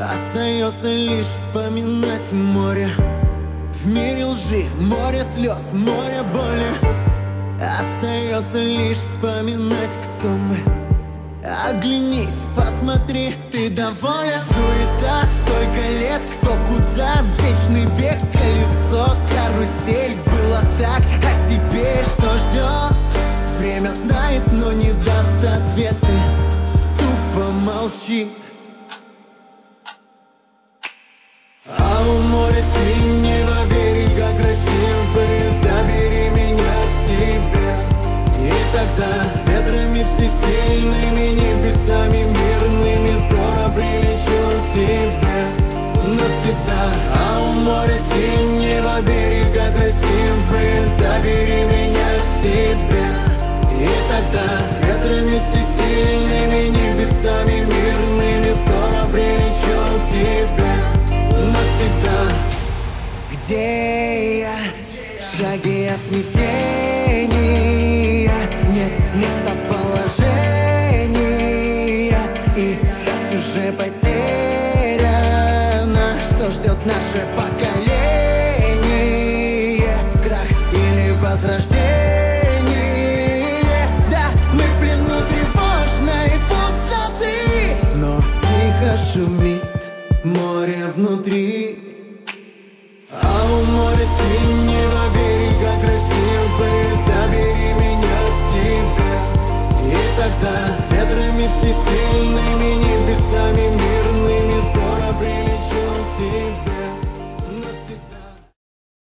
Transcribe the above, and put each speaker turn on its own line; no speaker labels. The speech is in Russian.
Остается лишь вспоминать море. В мире лжи, море слез, море боли. Остается лишь вспоминать, кто мы. Оглянись, посмотри, ты доволен? Суета, столько лет, кто куда? Вечный бег, колесо, карусель. Было так, а теперь что ждет? Время знает, но не даст ответы. Тупо молчит ветрами всесильными Небесами мирными Скоро прилечу к тебе Навсегда. А у моря синего берега красивые Забери меня к себе. И тогда с ветрами всесильными Небесами мирными Скоро прилечу к тебе навсегда. Где я? В шаге от смятения. Нет местоположения потеряно. Что ждет наше поколение? Крах или возрождение? Да, мы в плену тревожной пустоты Но тихо шумит море внутри. А у моря синего берега красивые Забери себе. И тогда с ветрами всесильными